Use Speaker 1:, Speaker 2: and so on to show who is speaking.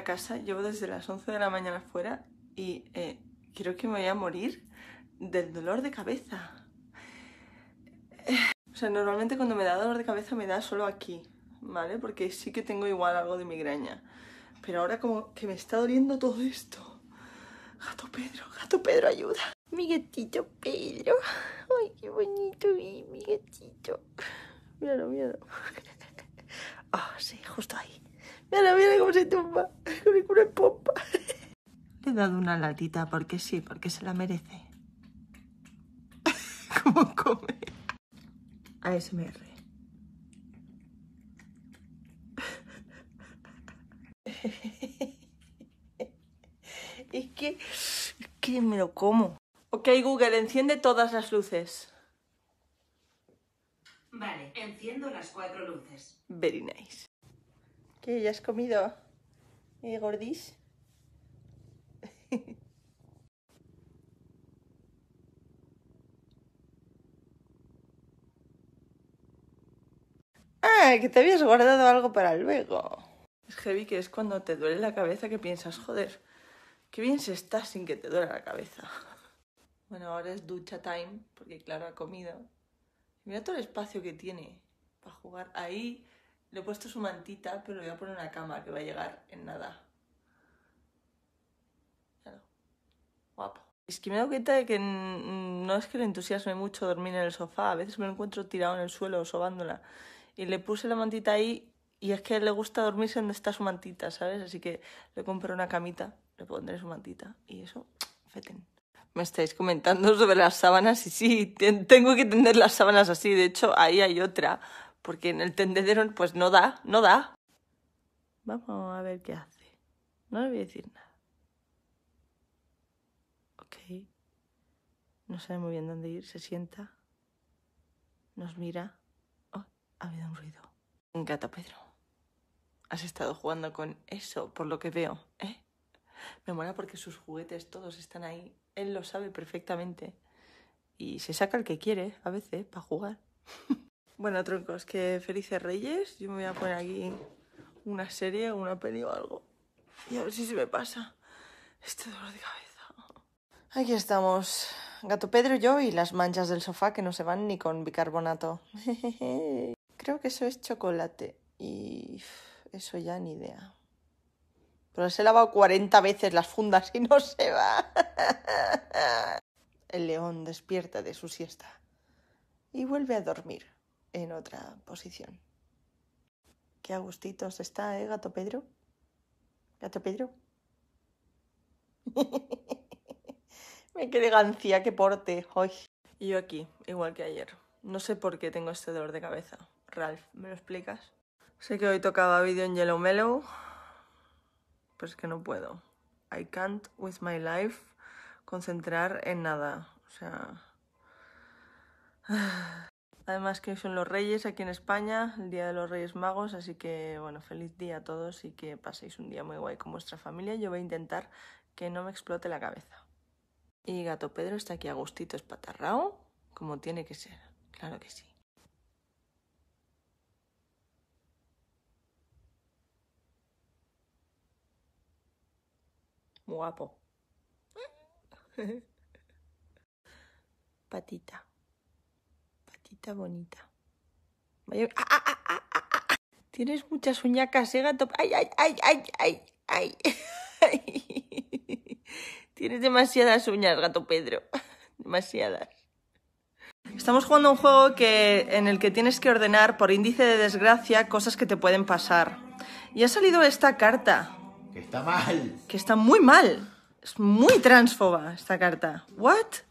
Speaker 1: a casa, llevo desde las 11 de la mañana fuera y eh, creo que me voy a morir del dolor de cabeza. O sea, normalmente cuando me da dolor de cabeza me da solo aquí, ¿vale? Porque sí que tengo igual algo de migraña. Pero ahora como que me está doliendo todo esto. Gato Pedro, gato Pedro, ayuda. Mi gatito Pedro. Ay, qué bonito mi, mi gatito. Míralo, míralo. Ah, sí, justo ahí. Mira, mira cómo se tumba. En pompa. Le he dado una latita porque sí, porque se la merece. ¿Cómo come? ASMR. Es que, es que me lo como. Ok, Google, enciende todas las luces.
Speaker 2: Vale, enciendo las cuatro luces.
Speaker 1: Very nice. ¿Qué? ¿Ya has comido? ¿Eh, gordis? ah, que te habías guardado algo para luego. Es heavy que es cuando te duele la cabeza que piensas, joder, qué bien se está sin que te duele la cabeza. Bueno, ahora es ducha time, porque claro, ha comido. Mira todo el espacio que tiene para jugar. Ahí le he puesto su mantita, pero le voy a poner una cama que va a llegar en nada. Claro. Guapo. Es que me he dado cuenta de que no es que le entusiasme mucho dormir en el sofá. A veces me lo encuentro tirado en el suelo, sobándola. Y le puse la mantita ahí y es que le gusta dormirse donde está su mantita, ¿sabes? Así que le compré una camita, le pondré su mantita y eso, feten. Me estáis comentando sobre las sábanas y sí, tengo que tender las sábanas así. De hecho, ahí hay otra, porque en el tendedero pues no da, no da. Vamos a ver qué hace. No le voy a decir nada. Ok. No sabe muy bien dónde ir, se sienta. Nos mira. Oh, ha habido un ruido. Gato Pedro. Has estado jugando con eso, por lo que veo, ¿eh? Me mola porque sus juguetes todos están ahí. Él lo sabe perfectamente. Y se saca el que quiere, a veces, para jugar. bueno, troncos, que felices reyes. Yo me voy a poner aquí una serie, una peli o algo. Y a ver si se me pasa este dolor de cabeza. Aquí estamos. Gato Pedro, yo y las manchas del sofá que no se van ni con bicarbonato. Creo que eso es chocolate. Y eso ya ni idea. Pero se he lavado 40 veces las fundas y no se va. El león despierta de su siesta y vuelve a dormir en otra posición. Qué agustitos está, ¿eh, gato Pedro? ¿Gato Pedro? qué elegancia, qué porte hoy. Y yo aquí, igual que ayer. No sé por qué tengo este dolor de cabeza. Ralph, ¿me lo explicas? Sé que hoy tocaba vídeo en Yellow Mellow, pero es que no puedo. I can't with my life concentrar en nada. O sea... Además que son los Reyes aquí en España, el Día de los Reyes Magos, así que bueno, feliz día a todos y que paséis un día muy guay con vuestra familia. Yo voy a intentar que no me explote la cabeza. Y Gato Pedro está aquí a gustito espatarrao, como tiene que ser, claro que sí. Guapo. Patita. Patita bonita. ¡Ah, ah, ah, Tienes muchas uñacas, ¿eh, gato? ¡Ay, ay, ay, ay, ay, ay! Tienes demasiadas uñas, gato Pedro. Demasiadas. Estamos jugando a un juego que, en el que tienes que ordenar por índice de desgracia cosas que te pueden pasar. Y ha salido esta carta.
Speaker 3: Que está mal.
Speaker 1: Que está muy mal. Es muy transfoba esta carta. ¿What?